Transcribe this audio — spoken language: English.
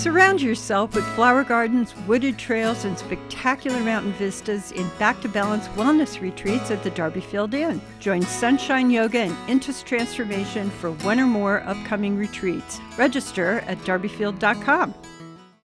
Surround yourself with flower gardens, wooded trails, and spectacular mountain vistas in Back to Balance wellness retreats at the Darby Field Inn. Join Sunshine Yoga and Intus Transformation for one or more upcoming retreats. Register at darbyfield.com.